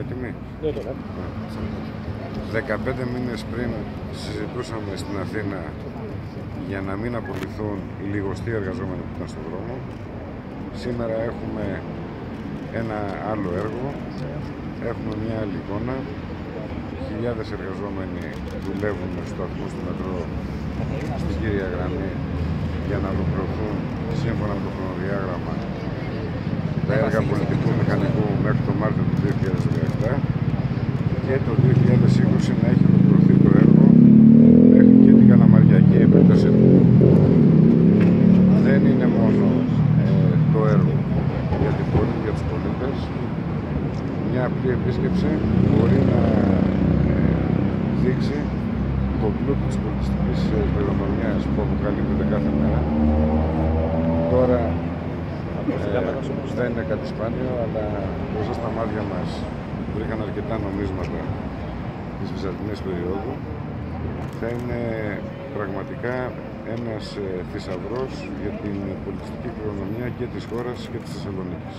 Έτοιμοι; Ναι, ναι, ναι. 15 μήνες πριν συζητούσαμε στην Αθήνα για να μην απολυθούν οι λιγοστοί εργαζόμενοι που ήταν στον δρόμο. Σήμερα έχουμε ένα άλλο έργο, έχουμε μια άλλη εικόνα. Χιλιάδες εργαζόμενοι δουλεύουν στους σταθμούς του μετρό στην κύρια γραμμή για να ολοκληρωθούν σύμφωνα με το χρονοδιάγραμμα τα έργα πολιτικού μηχανικού μέχρι το Μάρτιο του 2017 και το 2020 να έχει ολοκληρωθεί το έργο μέχρι και την Καλαμαριακή επέκταση του. Δεν είναι μόνο ε, το έργο για την πόλη, για τους πολίτες. Μια απλή επίσκεψη μπορεί να ε, δείξει το πλούτο της πολιτιστικής ε, κληρονομιάς που αποκαλύπτεται κάθε μέρα. Τώρα ε, δεν είναι κάτι σπάνιο, αλλά μπροστά στα μάτια μας βρήκαν αρκετά νομίσματα της Βυζαντινής περίοδου. Θα είναι πραγματικά ένας ε, θησαυρός για την πολιτιστική κληρονομιά και της χώρας και της Θεσσαλονίκης.